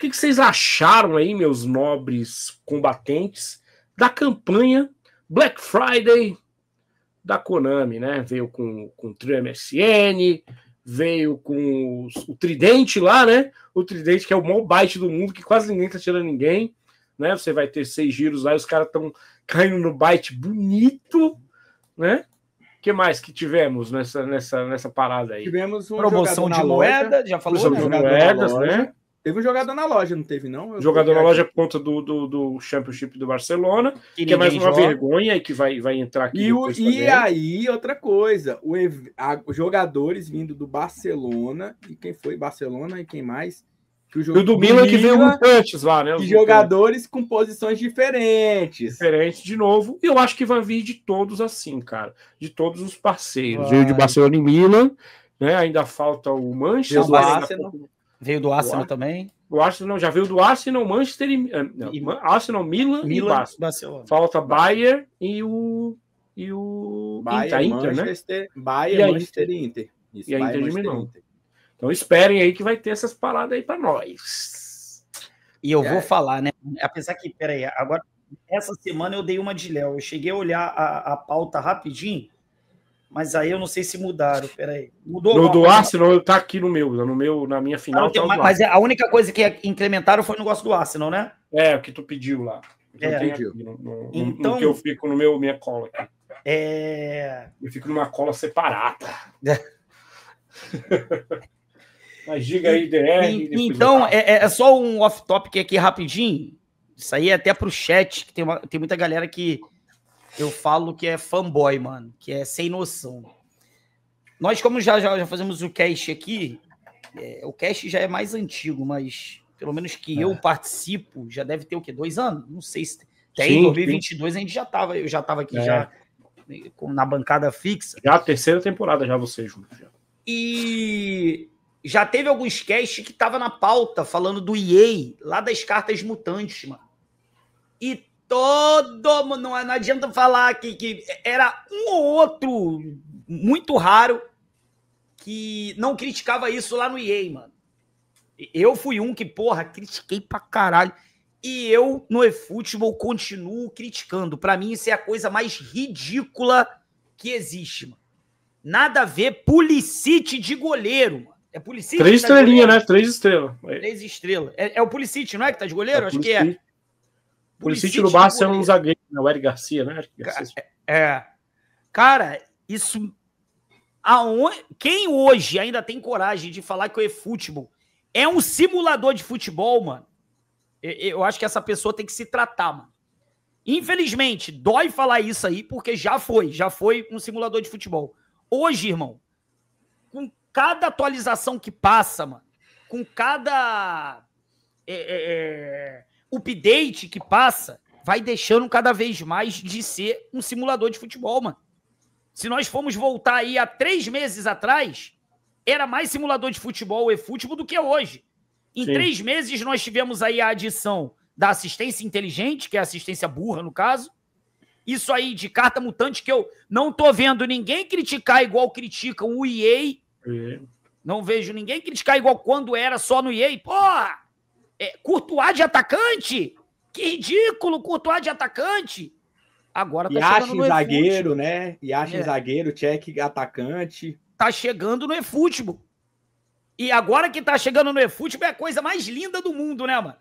que, que vocês acharam aí, meus nobres combatentes, da campanha Black Friday da Konami, né? Veio com, com o Trio MSN, veio com os, o Tridente lá, né? O Tridente, que é o maior byte do mundo, que quase ninguém tá tirando ninguém, né? Você vai ter seis giros lá e os caras estão caindo no byte bonito, né? que mais que tivemos nessa, nessa, nessa parada aí? Tivemos um promoção de moeda, já falou, promoção né? de moedas, né? Teve um jogador na loja, não teve, não? Eu jogador na loja por conta do, do, do Championship do Barcelona, que, que é mais uma joga. vergonha e que vai, vai entrar aqui. E, o, e aí, outra coisa, o, a, os jogadores vindo do Barcelona, e quem foi Barcelona e quem mais? Que o jogo, do, do Milan que veio antes lá, né? E jogadores com posições diferentes. Diferentes de novo. E eu acho que vai vir de todos assim, cara. De todos os parceiros. Vai. Veio de Barcelona e Milan, né? Ainda falta o Manchester. Veio do Arsenal também. O Arsenal já veio do Arsenal, Manchester e, eh, não, e Arsenal, Milan, Milan e Barcelona. Falta Bayern e o e o Bayern, Inter, né? Manchester, né? Bayern, Manchester e Inter. Isso, e a Inter de Milão. Inter. Então esperem aí que vai ter essas paradas aí para nós. E eu é. vou falar, né? Apesar que, peraí, agora essa semana eu dei uma de Léo. Eu cheguei a olhar a, a pauta rapidinho mas aí eu não sei se mudaram. Peraí. Mudou no, do Arsenal tá aqui no meu, no meu, na minha final. Tá mas, mas, a única coisa que incrementaram foi o negócio do Arsenal, né? É, o que tu pediu lá. É. No, no, então, no que eu fico no meu minha cola aqui. É. Eu fico numa cola separada. mas diga aí, DR. então, é, é, só um off-topic aqui rapidinho. Isso aí é até pro chat, que tem, uma, tem muita galera que eu falo que é fanboy, mano, que é sem noção. Nós, como já, já, já fazemos o cast aqui, é, o cast já é mais antigo, mas pelo menos que é. eu participo, já deve ter o quê? Dois anos? Não sei se tem. Em 2022 sim. a gente já tava, eu já tava aqui é. já na bancada fixa. Já a terceira temporada já você junto. Já. E já teve alguns casts que tava na pauta falando do EA, lá das cartas mutantes, mano. E todo mundo. Não, não adianta falar que, que era um ou outro muito raro que não criticava isso lá no EA, mano. Eu fui um que, porra, critiquei pra caralho. E eu, no eFootball, continuo criticando. Para mim, isso é a coisa mais ridícula que existe, mano. Nada a ver Pulicite de goleiro, mano. É Pulicite? Três tá estrelinhas, né? Três estrelas. Três estrelas. É, é o Pulicite, não é que tá de goleiro? É Acho que é. O Policite no Barça é um zagueiro, né? o Eric Garcia, né? Eric Garcia. É, é. Cara, isso. Aonde... Quem hoje ainda tem coragem de falar que o eFootball é um simulador de futebol, mano? Eu acho que essa pessoa tem que se tratar, mano. Infelizmente, dói falar isso aí, porque já foi, já foi um simulador de futebol. Hoje, irmão, com cada atualização que passa, mano, com cada é, é, é update que passa vai deixando cada vez mais de ser um simulador de futebol, mano. Se nós formos voltar aí a três meses atrás, era mais simulador de futebol e futebol do que hoje. Em Sim. três meses nós tivemos aí a adição da assistência inteligente, que é assistência burra no caso. Isso aí de carta mutante que eu não tô vendo ninguém criticar igual criticam o EA. É. Não vejo ninguém criticar igual quando era só no EA. Porra! É, Courtois de atacante? Que ridículo, Courtois de atacante. Agora tá Yashi chegando no zagueiro, né? Yashi é. zagueiro, check atacante. Tá chegando no eFootball. E agora que tá chegando no eFootball é a coisa mais linda do mundo, né, mano?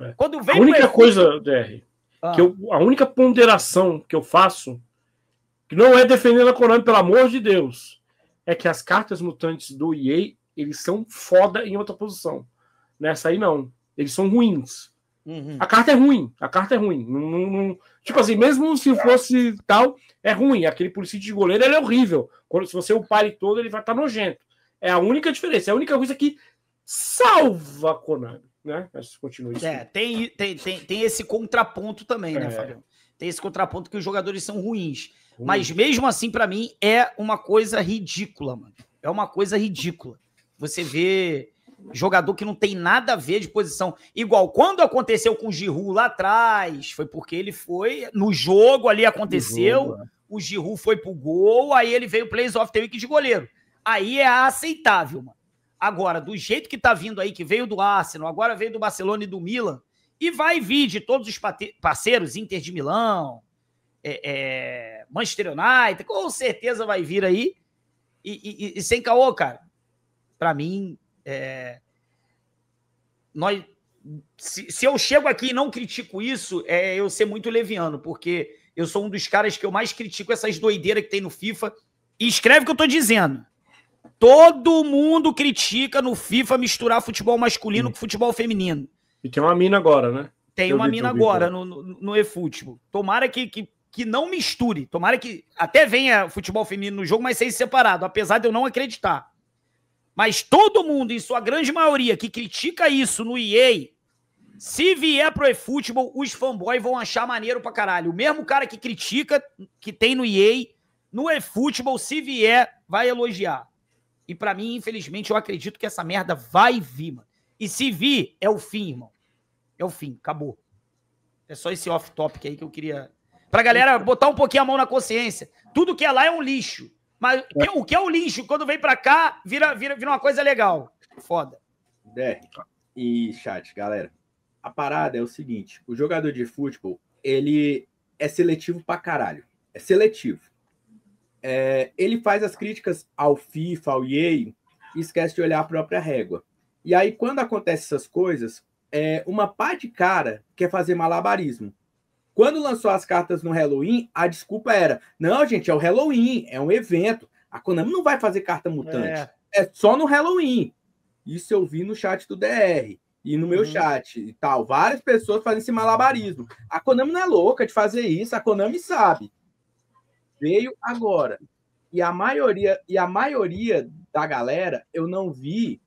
É. Quando vem a única coisa, DR, ah. que eu, a única ponderação que eu faço, que não é defendendo a Konami, pelo amor de Deus, é que as cartas mutantes do EA, eles são foda em outra posição. Nessa aí, não. Eles são ruins. Uhum. A carta é ruim. A carta é ruim. Não, não. Tipo assim, mesmo se fosse tal, é ruim. Aquele policite de goleiro ele é horrível. Quando, se você o pare todo, ele vai estar tá nojento. É a única diferença. É a única coisa que salva a Konami. Né? Mas continua isso. É, tem, tem, tem, tem esse contraponto também, né, é. Fabião? Tem esse contraponto que os jogadores são ruins. Ruim. Mas mesmo assim, para mim, é uma coisa ridícula, mano. É uma coisa ridícula. Você vê jogador que não tem nada a ver de posição. Igual quando aconteceu com o Giroud lá atrás, foi porque ele foi no jogo ali aconteceu, jogo, é. o Giroud foi pro gol, aí ele veio plays off the week de goleiro. Aí é aceitável, mano. Agora, do jeito que tá vindo aí, que veio do Arsenal, agora veio do Barcelona e do Milan, e vai vir de todos os parceiros, Inter de Milão, é, é, Manchester United, com certeza vai vir aí. E, e, e sem caô, cara, para mim, é, nós, se, se, eu chego aqui e não critico isso, é eu ser muito leviano, porque eu sou um dos caras que eu mais critico essas doideiras que tem no FIFA. E escreve o que eu tô dizendo. Todo mundo critica no FIFA misturar futebol masculino com futebol feminino. E tem uma mina agora, né? Tem uma mina agora no, no, no eFootball. Tomara que, que, que não misture. Tomara que até venha futebol feminino no jogo, mas seja separado, apesar de eu não acreditar. Mas todo mundo, em sua grande maioria, que critica isso no EA, se vier pro eFootball, os fanboys vão achar maneiro pra caralho. O mesmo cara que critica, que tem no EA, no eFootball, se vier, vai elogiar. E para mim, infelizmente, eu acredito que essa merda vai vir, mano. E se vir, é o fim, irmão. É o fim, acabou. É só esse off-topic aí que eu queria. Pra galera botar um pouquinho a mão na consciência. Tudo que é lá é um lixo. Mas é. o que é o lixo, quando vem pra cá, vira, vira, vira uma coisa legal. Foda. É. E chat, galera. A parada é o seguinte: o jogador de futebol, ele é seletivo pra caralho. É seletivo é, ele faz as críticas ao FIFA, ao EA, e esquece de olhar a própria régua. E aí, quando acontecem essas coisas, é, uma pá de cara quer fazer malabarismo. Quando lançou as cartas no Halloween, a desculpa era: não, gente, é o Halloween, é um evento. A Konami não vai fazer carta mutante. É, é só no Halloween. Isso eu vi no chat do DR e no meu uhum. chat e tal. Várias pessoas fazem esse malabarismo. A Konami não é louca de fazer isso, a Konami sabe veio agora. E a maioria e a maioria da galera eu não vi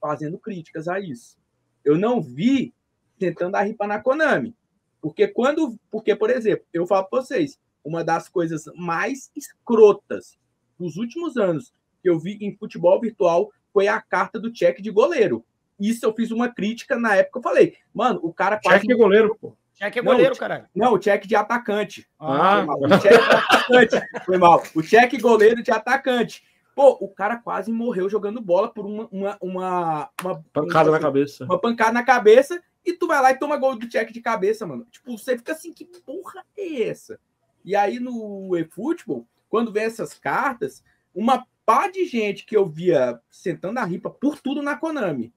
fazendo críticas a isso. Eu não vi tentando a ripa na Konami. Porque quando, porque por exemplo, eu falo para vocês, uma das coisas mais escrotas dos últimos anos que eu vi em futebol virtual foi a carta do check de goleiro. Isso eu fiz uma crítica na época, eu falei, mano, o cara quase check de goleiro, pô. Check é goleiro, não, caralho. Não, o check de atacante. Ah, o check de atacante. Foi mal. O check goleiro de atacante. Pô, o cara quase morreu jogando bola por uma, uma, uma, uma pancada uma, na cabeça. Uma pancada na cabeça e tu vai lá e toma gol do check de cabeça, mano. Tipo, você fica assim, que porra é essa? E aí no eFootball, quando vem essas cartas, uma pá de gente que eu via sentando a ripa por tudo na Konami.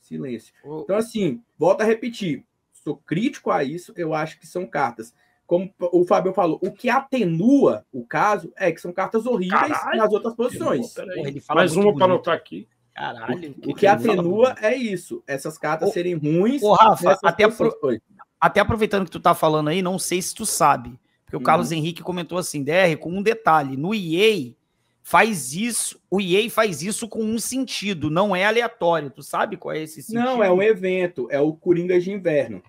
Silêncio. Então, assim, volta a repetir sou crítico a isso, eu acho que são cartas. Como o Fábio falou, o que atenua o caso é que são cartas horríveis Caralho, nas outras posições. Mais uma para anotar aqui. Caralho. O, o que atenua é isso, essas cartas serem ruins. Ô, Rafa, até, apro... até aproveitando que tu tá falando aí, não sei se tu sabe, porque o hum. Carlos Henrique comentou assim, DR, com um detalhe, no EA faz isso, o EA faz isso com um sentido, não é aleatório. Tu sabe qual é esse sentido? Não, é um evento, é o Coringa de Inverno.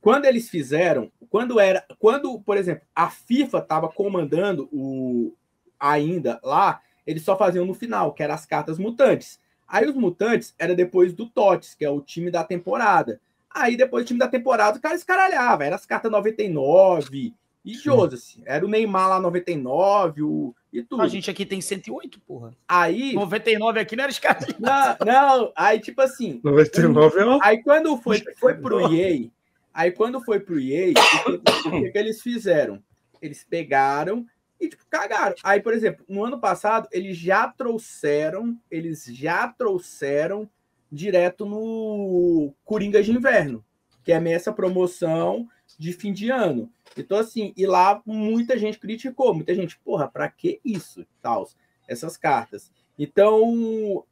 Quando eles fizeram, quando era, quando, por exemplo, a FIFA estava comandando o ainda lá, eles só faziam no final, que eram as cartas mutantes. Aí os mutantes era depois do TOTS, que é o time da temporada. Aí depois do time da temporada, o cara escaralhava, era as cartas 99 e Joseph. Era o Neymar lá 99, o e tudo. A gente aqui tem 108, porra. Aí. 99 aqui não era escada. Não, não, aí tipo assim. 99 é Aí quando foi, foi pro EA, aí quando foi pro EA, o que, o que eles fizeram? Eles pegaram e tipo, cagaram. Aí, por exemplo, no ano passado, eles já trouxeram, eles já trouxeram direto no Coringa de Inverno, que é essa promoção de fim de ano. Então, assim, e lá muita gente criticou, muita gente, porra, pra que isso? Tal, essas cartas. Então,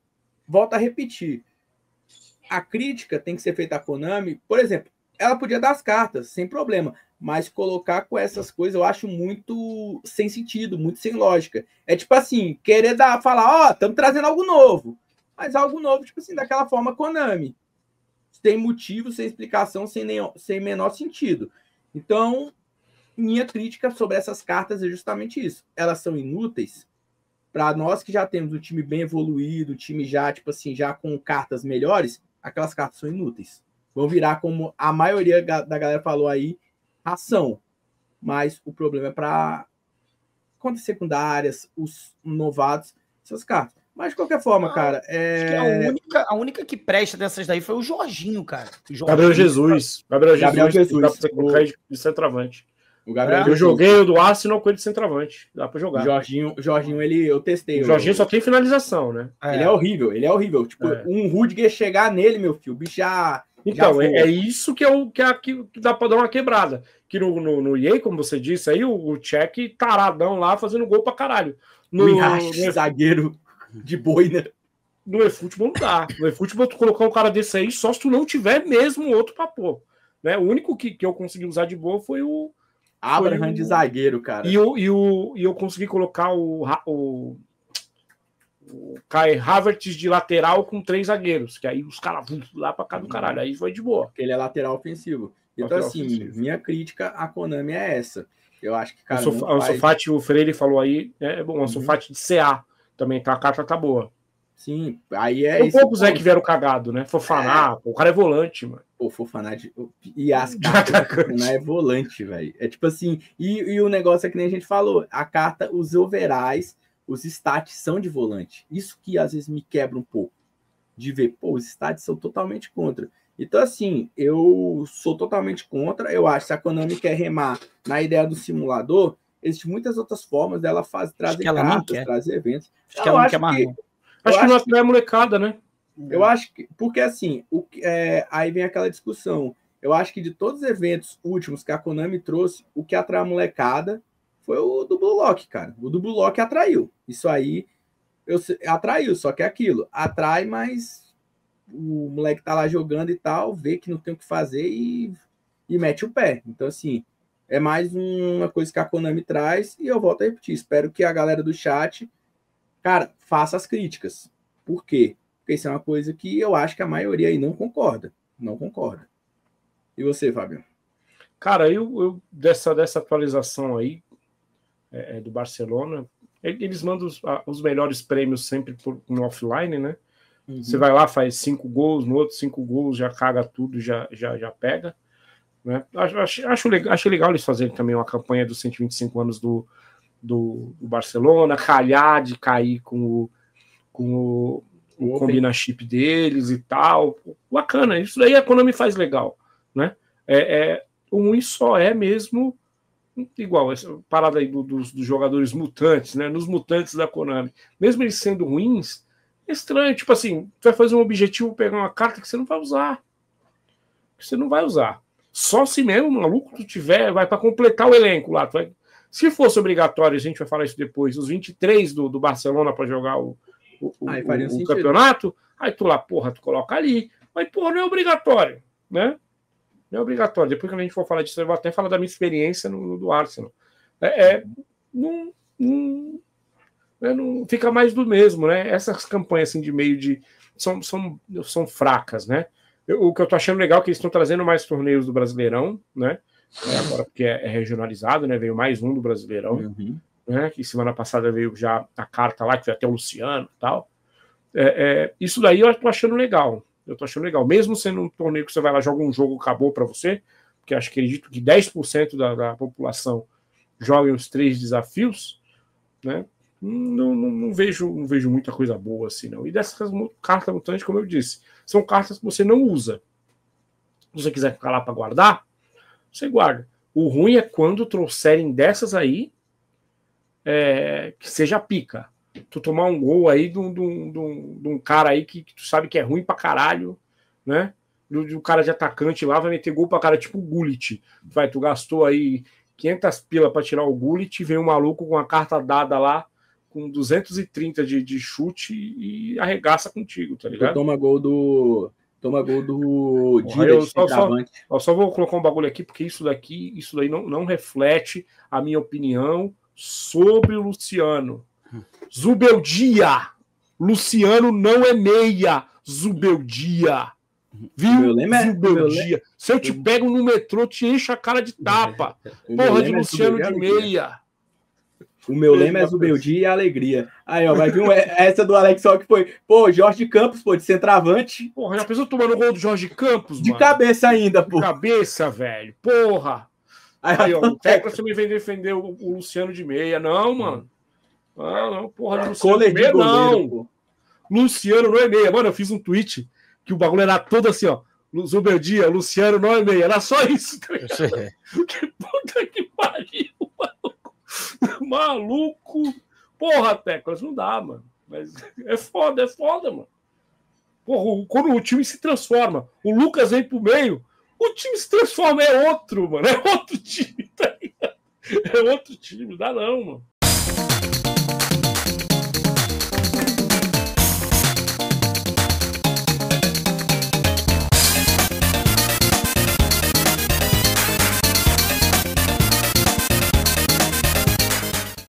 volta a repetir. A crítica tem que ser feita à Konami, por exemplo, ela podia dar as cartas, sem problema, mas colocar com essas coisas eu acho muito sem sentido, muito sem lógica. É tipo assim, querer dar, falar, ó, oh, estamos trazendo algo novo, mas algo novo, tipo assim, daquela forma Konami. Sem motivo, sem explicação, sem, nenhum, sem menor sentido. Então, minha crítica sobre essas cartas é justamente isso. Elas são inúteis para nós que já temos um time bem evoluído, time já, tipo assim, já com cartas melhores, aquelas cartas são inúteis. Vão virar como a maioria da galera falou aí, ração. Mas o problema é para contas secundárias, os novatos, essas cartas. Mas de qualquer forma, ah, cara. É... a, única, a única que presta dessas daí foi o Jorginho, cara. O Jorginho, Gabriel Jesus. Gabriel Jesus. Gabriel Jesus. Dá pra você colocar o... de centroavante. O Gabriel é, eu joguei o do Arsenal com ele de centroavante. Dá pra jogar. Jorginho, Jorginho ele, eu testei. O Jorginho eu... só tem finalização, né? É. Ele é horrível, ele é horrível. Tipo, é. um Rudiger chegar nele, meu filho, o bicho já. Então, é, é, isso que é o que, é, que dá pra dar uma quebrada. Que no, no, no EA, como você disse, aí o, o Check taradão lá fazendo gol pra caralho. No, no zagueiro de boina. No eFootball não dá. No eFootball, tu colocar um cara desse aí, só se tu não tiver mesmo outro pra pôr. Né? O único que, que eu consegui usar de boa foi o. Abraham de zagueiro, cara. E, o, e, o, e eu consegui colocar o, o, o Kai Havertz de lateral com três zagueiros, que aí os caras vão lá pra cá do caralho. Aí foi de boa. Porque ele é lateral ofensivo. Então, lateral assim, ofensivo. minha crítica à Konami é essa. Eu acho que, cara. O, Sof faz... Sofate, o Freire falou aí, é bom, o uhum. Sofate de CA também tá, a carta tá boa. Sim, aí é. Tem poucos é que vieram cagado, né? Fofaná, é. o cara é volante, mano. Pô, Fofaná de... e as cartas Fofaná é volante, velho. É tipo assim, e, e, o negócio é que nem a gente falou, a carta, os overais, os stats são de volante. Isso que às vezes me quebra um pouco. De ver, pô, os stats são totalmente contra. Então, assim, eu sou totalmente contra. Eu acho que se a Konami quer remar na ideia do simulador, existem muitas outras formas dela fazer, trazer cartas, trazer eventos. Acho que ela não quer mais. Acho que não atrai a molecada, né? Eu acho que. Porque assim, o, é, aí vem aquela discussão. Eu acho que de todos os eventos últimos que a Konami trouxe, o que atrai a molecada foi o do Blue Lock, cara. O do Blue Lock atraiu. Isso aí eu, atraiu, só que é aquilo. Atrai, mas o moleque tá lá jogando e tal, vê que não tem o que fazer e, e mete o pé. Então, assim, é mais uma coisa que a Konami traz e eu volto a repetir. Espero que a galera do chat Cara, faça as críticas. Por quê? Porque isso é uma coisa que eu acho que a maioria aí não concorda. Não concorda. E você, Fábio? Cara, eu, eu dessa, dessa atualização aí é, é do Barcelona, eles mandam os, os melhores prêmios sempre por, no offline, né? Uhum. Você vai lá, faz cinco gols, no outro cinco gols, já caga tudo, já, já, já pega. Né? Acho, acho, legal, acho legal eles fazerem também uma campanha dos 125 anos do, do, do Barcelona, calhar de cair com o, com o, o combina chip deles e tal. Bacana, isso daí a Konami faz legal, né? É, é, o ruim só é mesmo igual essa parada aí do, dos, dos, jogadores mutantes, né? Nos mutantes da Konami, mesmo eles sendo ruins, é estranho. Tipo assim, tu vai fazer um objetivo, pegar uma carta que você não vai usar, que você não vai usar. Só se mesmo, maluco, tu tiver, vai para completar o elenco lá, vai se fosse obrigatório, a gente vai falar isso depois, os 23 do, do Barcelona para jogar o, o, aí o, o campeonato, aí tu lá, porra, tu coloca ali. Mas, porra, não é obrigatório, né? Não é obrigatório. Depois que a gente for falar disso, eu vou até falar da minha experiência no, do Arsenal. É, é não, não, é, não, fica mais do mesmo, né? Essas campanhas assim de meio de são, são, são fracas, né? Eu, o que eu tô achando legal é que eles estão trazendo mais torneios do Brasileirão, né? né, agora porque é, é, regionalizado, né? Veio mais um do Brasileirão, uhum. né? Que semana passada veio já a carta lá, que veio até o Luciano e tal. É, é, isso daí eu tô achando legal. Eu tô achando legal. Mesmo sendo um torneio que você vai lá, joga um jogo, acabou para você, porque acho que acredito que 10% da, da população joga os três desafios, né? Não, não, não, vejo, não vejo muita coisa boa assim, não. E dessas cartas mutantes, como eu disse, são cartas que você não usa. Se você quiser ficar lá para guardar, você guarda. O ruim é quando trouxerem dessas aí é, que seja pica. Tu tomar um gol aí de um, de um, de um cara aí que, que, tu sabe que é ruim pra caralho, né? Do, do cara de atacante lá vai meter gol pra cara, tipo o Gullit. Vai, tu gastou aí 500 pila para tirar o Gullit, vem um maluco com a carta dada lá com 230 de, de chute e arregaça contigo, tá ligado? Tu toma gol do Toma gol do Porra, eu só, só, eu só vou colocar um bagulho aqui, porque isso daqui, isso daí não, não reflete a minha opinião sobre o Luciano. Zubeldia! Luciano não é meia, Zubeldia. Viu? É, Zubeldia. Se eu te pego no metrô, te encho a cara de tapa. Porra de é Luciano de meia. O meu lema é Zubeldia e alegria. Aí, ó, vai vir um, essa do Alex que foi, pô, Jorge Campos, pô, de centroavante. Porra, já pensou tomando gol do Jorge Campos, De mano? cabeça ainda, pô. De cabeça, velho. Porra. Aí, ó, o técnico me vem defender o, o, Luciano de meia. Não, mano. Não, não, porra, de Luciano de meia, não. Pô. Luciano não é meia. Mano, eu fiz um tweet que o bagulho era todo assim, ó. Zuberdia, Luciano não é meia. Era só isso, tá Que puta que pariu, maluco. Maluco. Porra, Teclas, não dá, mano. Mas é foda, é foda, mano. Porra, quando o time se transforma, o Lucas vem pro meio, o time se transforma, é outro, mano. É outro time, tá ligado? É outro time, dá não, mano.